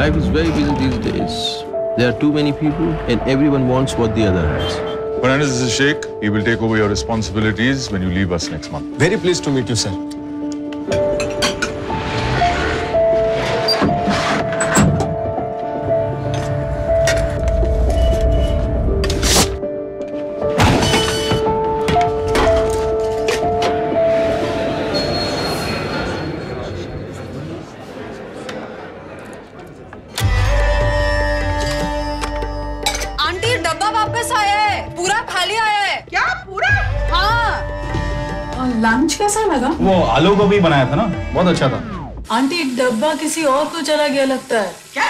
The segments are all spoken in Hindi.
Life is very busy these days. There are too many people and everyone wants what the other has. Fernandez this is Sheikh. He will take over your responsibilities when you leave us next month. Very pleased to meet you, sir. Lunch कैसा लगा? वो आलू गोभी बनाया था ना बहुत अच्छा था। आंटी डब्बा किसी और को चला गया लगता है। क्या?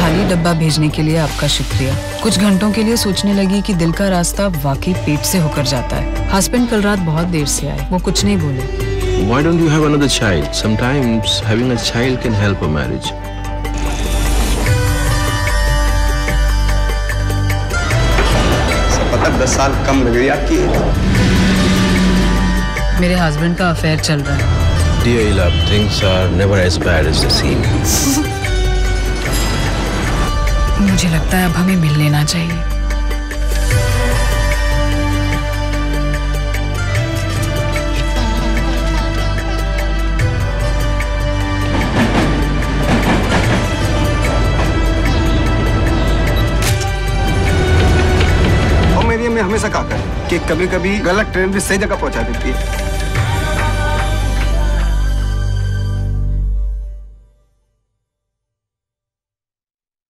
खाली डब्बा भेजने के लिए आपका शुक्रिया। कुछ घंटों के लिए सोचने लगी कि दिल का रास्ता वाकई पेट से होकर जाता है। हस्बैंड कल रात बहुत देर से आए वो कुछ नहीं बोले। Why don't you have another child? Sometimes having a child can help a marriage. पता दस साल कम लग रही है आपकी मेरे हस्बैंड का अफेयर चल रहा है Dear love, things are never as bad as they seem. मुझे लगता है अब हमें मिल लेना चाहिए अम्मी हमेशा कहा कर कि कभी कभी गलत ट्रेन भी सही जगह पहुँचा देती है।